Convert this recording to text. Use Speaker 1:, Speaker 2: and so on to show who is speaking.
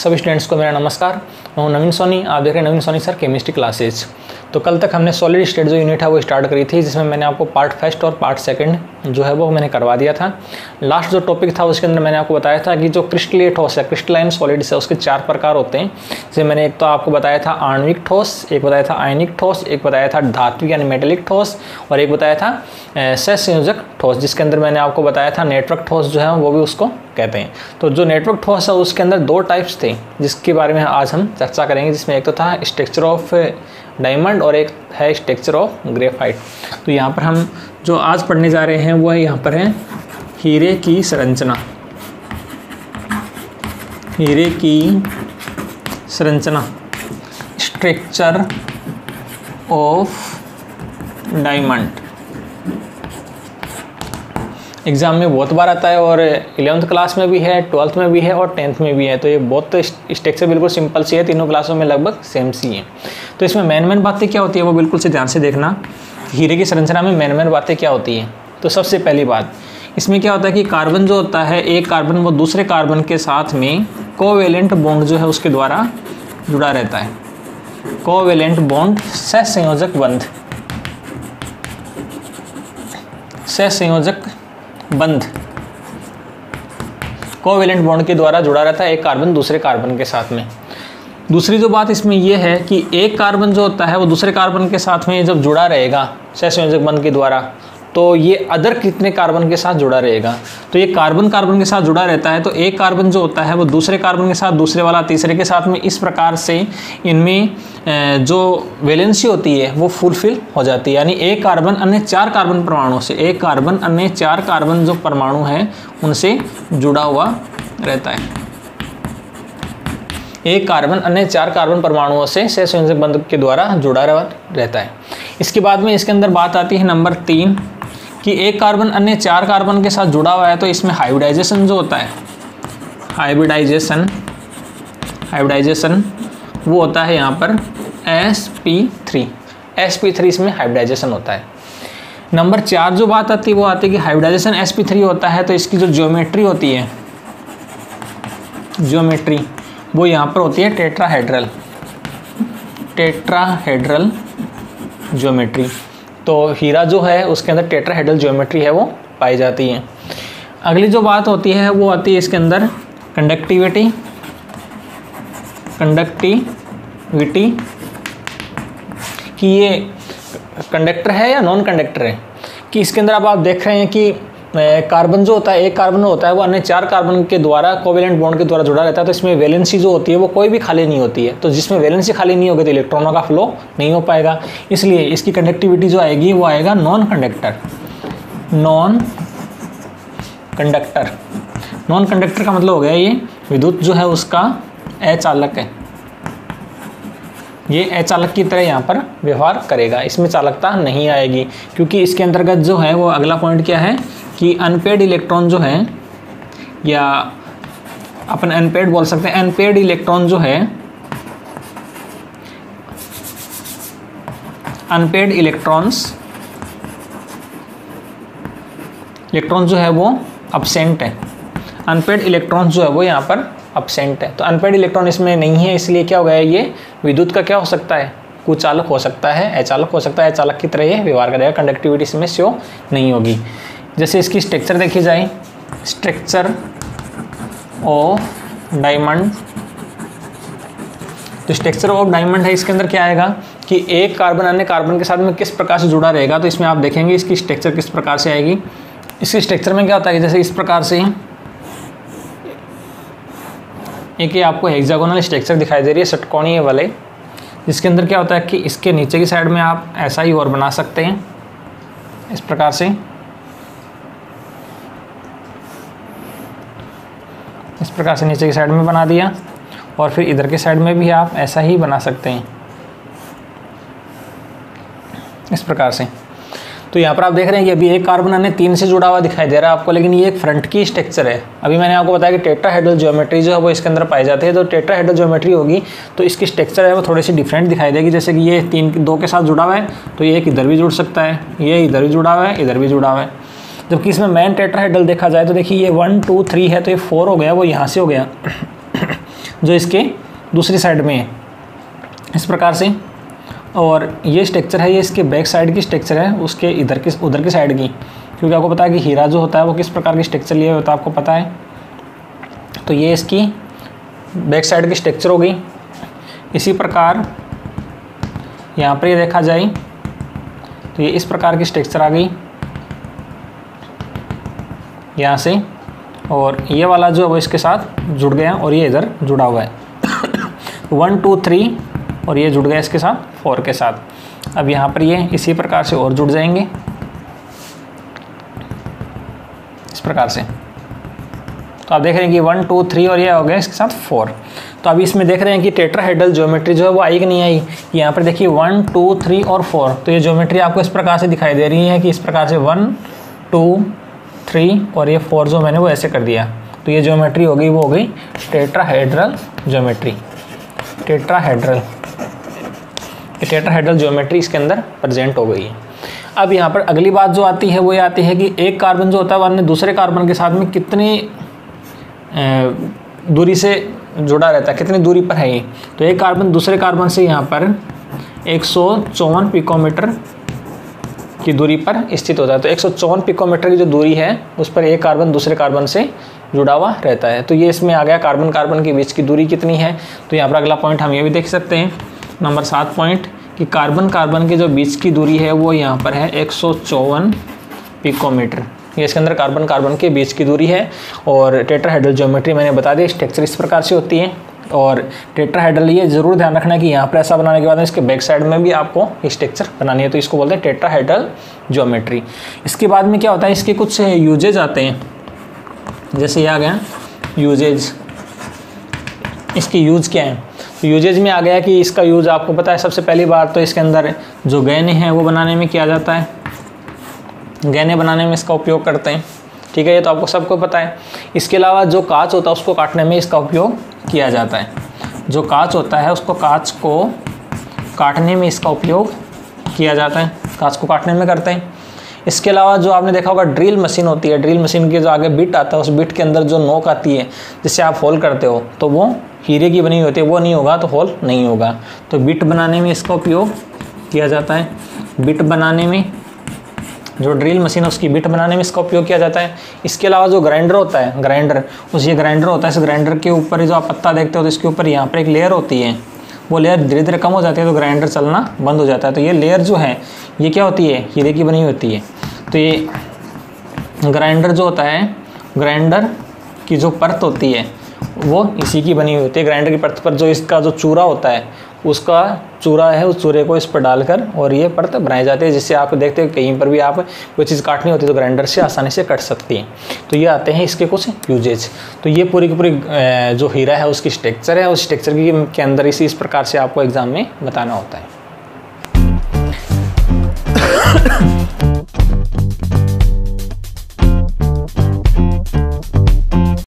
Speaker 1: सभी स्टूडेंट्स को मेरा नमस्कार। हूँ नवीन सोनी, आप देख रहे हैं Naveen Soni sir chemistry classes तो कल तक हमने सॉलिड स्टेट जो यूनिट है, वो स्टार्ट करी थी, जिसमें मैंने आपको पार्ट फ़र्स्ट और पार्ट सेकंड जो है, वो मैंने करवा दिया था। लास्ट जो टॉपिक था, उसके अंदर मैंने आपको बताया था कि जो क्रिस्टलीय ठोस है क्रिस्टलाइन सॉलिड्स है, उसके चार प्रकार होते हैं। जैसे मैंने एक तो आपको बताया था आणविक ठोस, एक बताया था आयनिक ठोस, एक बताया था धात्विक यानी मेटेलिक ठोस, और एक बताया था सहसंयोजक ठोस, जिसके अंदर मैंने आपको बताया था नेटवर्क ठोस जो है, वो भी उसको कहते हैं। तो जो नेटवर्क ठोस है, उसके अंदर दो टाइप्स थे, जिसके बारे में आज हम चर्चा करेंगे, जिसमें एक तो था स्ट्रक्चर ऑफ़ डायमंड और एक है स्ट्रक्चर ऑफ़ ग्रेफाइट तो यहाँ पर हम जो आज पढ़ने जा रहे हैं वो यहाँ पर है हीरे की संरचना। हीरे की संरचना। स्ट्रक्चर ऑफ़ डायमंड एग्ज़ाम में बहुत बार आता है और इलेवंथ क्लास में भी है, ट्वेल्थ में भी है और टेंथ में भी है। तो ये बहुत स्ट्रक्चर बिल्कुल सिंपल सी है। तीनों क्लासों में लगभग सेम सी है। तो इसमें मेन मेन बातें क्या होती है वो बिल्कुल से ध्यान से देखना। हीरे की संरचना में मेन मेन बातें क्या होती हैं? तो सबसे पहली बात, इसमें क्या होता है कि कार्बन जो होता है, एक कार्बन वो दूसरे कार्बन के साथ में कोवेलेंट बॉन्ड जो है उसके द्वारा जुड़ा रहता है। कोवेलेंट बॉन्ड सहसंयोजक बंध। सहसंयोजक बंध कोवेलेंट बॉन्ड के द्वारा जुड़ा रहता है एक कार्बन दूसरे कार्बन के साथ में। दूसरी जो बात इसमें यह है कि एक कार्बन जो होता है वो दूसरे कार्बन के साथ में जब जुड़ा रहेगा सहसंयोजक बंध के द्वारा तो ये अदर कितने कार्बन के साथ जुड़ा रहेगा? तो ये कार्बन कार्बन के साथ जुड़ा रहता है तो एक कार्बन जो होता है वो दूसरे कार्बन के साथ, दूसरे वाला तीसरे के साथ में इस प्रकार से इनमें जो वैलेंसी होती है, वो फुलफिल हो जाती है। यानी एक कार्बन अन्य चार कार्बन परमाणु से एक कार्बन अन्य चार कार्बन जो परमाणु है, उनसे जुड़ा हुआ रहता है। एक कार्बन अन्य चार कार्बन परमाणुओं से सहसंयोजक बंध के द्वारा जुड़ा रहता है। इसके बाद में इसके अंदर बात आती है नंबर तीन, कि एक कार्बन अन्य चार कार्बन के साथ जुड़ा हुआ है तो इसमें हाइब्रिडाइजेशन जो होता है हाइब्रिडाइजेशन हाइब्रिडाइजेशन वो होता है यहाँ पर S P three S P three इसमें हाइब्रिडाइजेशन होता है। नंबर चार जो बात आती है, वो आती है कि हाइब्रिडाइजेशन एस पी थ्री होता है तो इसकी जो ज्योमेट्री होती है ज्योमेट्री वो यहाँ पर होती है टेट्राहेड्रल टेट्राहेड्रल ज्योमेट्री तो हीरा जो है, उसके अंदर टेट्राहेड्रल ज्योमेट्री है, वो पाई जाती है। अगली जो बात होती है, वो आती है इसके अंदर कंडक्टिविटी कंडक्टिविटी कि ये कंडक्टर है या नॉन कंडक्टर है? कि इसके अंदर अब आप देख रहे हैं कि कार्बन जो होता है, एक कार्बन होता है, वो अन्य चार कार्बन के द्वारा कोवेलेंट बॉन्ड के द्वारा जुड़ा रहता है तो इसमें वैलेंसी जो होती है, वो कोई भी खाली नहीं होती है। तो जिसमें वैलेंसी खाली नहीं होगी तो इलेक्ट्रॉनों का फ्लो नहीं हो पाएगा। इसलिए इसकी कंडक्टिविटी जो आएगी, वो आएगा non conductor non conductor non conductor का मतलब हो गया ये, विद्युत जो है, उसका अचालक है। ये अचालक की तरह यहाँ पर व्यवहार करेगा। इसमें चालकता नहीं आएगी, क्योंकि इसके अंतर्गत जो है वो अगला पॉइंट क्या है कि अनपेड इलेक्ट्रॉन जो है, या अपन अनपेड बोल सकते हैं। अनपेड इलेक्ट्रॉन जो है अनपेड इलेक्ट्रॉन्स इलेक्ट्रॉन जो है वो अपसेंट है। अनपेड इलेक्ट्रॉन्स जो है वो यहाँ पर अपसेंट है। तो अनपेड इलेक्ट्रॉन इसमें नहीं है, इसलिए क्या हो गया ये? विद्युत का क्या हो सकता है? कुचालक हो सकता है, अचालक हो सकता है, अचालक की तरह ये व्यवहार करेगा। कंडक्टिविटी इसमें शो नहीं होगी। जैसे इसकी स्ट्रक्चर देखी जाए स्ट्रक्चर ऑफ़ डायमंड तो स्ट्रक्चर ऑफ़ डायमंड है, इसके अंदर क्या आएगा कि एक कार्बन अन्य कार्बन के साथ में किस प्रकार से जुड़ा रहेगा? तो इसमें आप देखेंगे इसकी स्ट्रक्चर किस प्रकार से आएगी। इसकी स्ट्रक्चर में क्या होता है जैसे इस प्रकार से एक ये आपको हेक्सागोनल स्ट्रक्चर दिखाई दे रही है षटकोणीय वाले। जिसके अंदर क्या होता है कि इसके नीचे की साइड में आप ऐसा ही और बना सकते हैं। इस प्रकार से। इस प्रकार से नीचे की साइड में बना दिया। और फिर इधर के साइड में भी आप ऐसा ही बना सकते हैं। इस प्रकार से। तो यहाँ पर आप देख रहे हैं कि अभी एक कार्बन अन्य तीन से जुड़ा हुआ दिखाई दे रहा है आपको, लेकिन ये एक फ्रंट की स्ट्रक्चर है। अभी मैंने आपको बताया कि टेट्रा टेट्राहेड्रल ज्योमेट्री जो है वो इसके अंदर पाई जाती है तो टेट्रा टेट्राहेड्रल ज्योमेट्री होगी तो इसकी स्ट्रक्चर है वो थोड़ी सी डिफरेंट दिखाई देगी, जैसे कि ये तीन दो के साथ जुड़ा हुआ है तो ये एक इधर भी जुड़ सकता है, ये इधर भी जुड़ा हुआ है, इधर भी जुड़ा हुआ है। जबकि इसमें मैन टेट्रा टेट्राहेड्रल देखा जाए तो देखिए ये वन टू थ्री है तो ये फोर हो गया, वो यहाँ से हो गया, जो इसके दूसरी साइड में है। इस प्रकार से और ये स्ट्रक्चर है, ये इसके बैक साइड की स्ट्रक्चर है, उसके इधर की, उधर की साइड की। क्योंकि आपको पता है कि हीरा जो होता है, वो किस प्रकार की स्ट्रक्चर लिया होता है, आपको पता है। तो ये इसकी बैक साइड की स्ट्रक्चर होगी इसी प्रकार यहाँ पर ये देखा जाए तो ये इस प्रकार की स्ट्रक्चर आ गई। यहाँ से, और ये वाला जो है वो इसके साथ जुड़ गया, और ये इधर जुड़ा हुआ है। वन टू थ्री और ये जुड़ गया इसके साथ, फोर के साथ। अब यहाँ पर ये इसी प्रकार से और जुड़ जाएँगे। इस प्रकार से। तो आप देख रहे हैं कि वन, टू, थ्री और ये हो गया इसके साथ फोर। तो अभी इसमें देख रहे हैं कि टेट्राहेड्रल ज्योमेट्री जो है वो आई कि नहीं आई? यहाँ पर देखिए वन, टू, थ्री और फोर। तो ये ज्योमेट्री आपको इस प्रकार से दिखाई दे रही है कि इस प्रकार से वन, टू, थ्री और ये फोर जो मैंने वो ऐसे कर दिया। तो ये ज्योमेट्री हो गई, वो हो गई tetrahedral geometry. Tetrahedral. Tetrahedral geometry इसके अंदर प्रेजेंट हो गई है। अब यहाँ पर अगली बात जो आती है, वो ये आती है कि एक कार्बन जो होता है, वो अन्य दूसरे कार्बन के साथ में कितनी दूरी से जुड़ा रहता है, कितनी दूरी पर है ये? तो एक कार्बन दूसरे कार्बन से यहाँ पर एक सौ चौवन पिकोमीटर की दूरी पर स्थित होता है। तो एक सौ चौवन पिकोमीटर की जो दूरी है, उस पर एक कार्बन दूसरे कार्बन से जुड़ा हुआ रहता है। तो ये इसमें आ गया कार्बन कार्बन के बीच की दूरी कितनी है? तो यहाँ पर अगला पॉइंट हम ये भी देख सकते हैं। नंबर सात पॉइंट कि कार्बन कार्बन के जो बीच की दूरी है वो यहाँ पर है एक सौ चौवन पिकोमीटर ये इसके अंदर कार्बन कार्बन के बीच की दूरी है और टेट्राहाइड्रल ज्योमेट्री मैंने बता दी स्ट्रक्चर इस प्रकार से होती है और टेट्राहाइड्रल ये ज़रूर ध्यान रखना है कि यहाँ पर ऐसा बनाने के बाद इसके बैक साइड में भी आपको स्ट्रक्चर बनानी है तो इसको बोलते हैं टेट्राहाइड्रल ज्योमेट्री इसके बाद में क्या होता है, इसके कुछ यूजेज आते हैं. जैसे ये आ गया यूजेज इसके यूज़ क्या है? यूजेज में आ गया कि इसका यूज़ आपको पता है, सबसे पहली बार तो इसके अंदर जो गहने हैं, वो बनाने में किया जाता है। गहने बनाने में इसका उपयोग करते हैं। ठीक है, ये तो आपको सबको पता है। इसके अलावा जो कांच होता है, उसको काटने में इसका उपयोग किया जाता है। जो कांच होता है, उसको कांच को काटने में इसका उपयोग किया जाता है। कांच को काटने में करते हैं। इसके अलावा जो आपने देखा होगा ड्रिल मशीन होती है। ड्रिल मशीन के जो आगे बिट आता है, उस बिट के अंदर जो नोक आती है जिससे आप होल करते हो तो वो हीरे की बनी होती है, वो नहीं होगा तो होल नहीं होगा। तो बिट बनाने में इसका उपयोग किया जाता है। बिट बनाने में, जो ड्रिल मशीन है, उसकी बिट बनाने में इसका उपयोग किया जाता है। इसके अलावा जो ग्राइंडर होता है, ग्राइंडर, उस ये ग्राइंडर होता है, इस ग्राइंडर के ऊपर जो आप पत्ता देखते हो तो इसके ऊपर यहाँ पर एक लेयर होती है। वो लेयर धीरे धीरे कम हो जाती है तो ग्राइंडर चलना बंद हो जाता है। तो ये लेयर जो है, ये क्या होती है? हीरे की बनी होती है। तो ये ग्राइंडर जो होता है, ग्राइंडर की जो परत होती है वो इसी की बनी हुई होती है। ग्राइंडर की परत पर जो इसका जो चूरा होता है, उसका चूरा है, उस चूरे को इस पर डालकर और ये परत बनाई जाती है, जिससे आप देखते हैं कहीं पर भी आप कोई चीज़ काटनी होती है तो ग्राइंडर से आसानी से कट सकती है। तो ये आते हैं इसके कुछ यूजेज तो ये पूरी की पूरी जो हीरा है, उसकी स्ट्रक्चर है, उस स्ट्रक्चर के अंदर इसी इस प्रकार से आपको एग्ज़ाम में बताना होता है।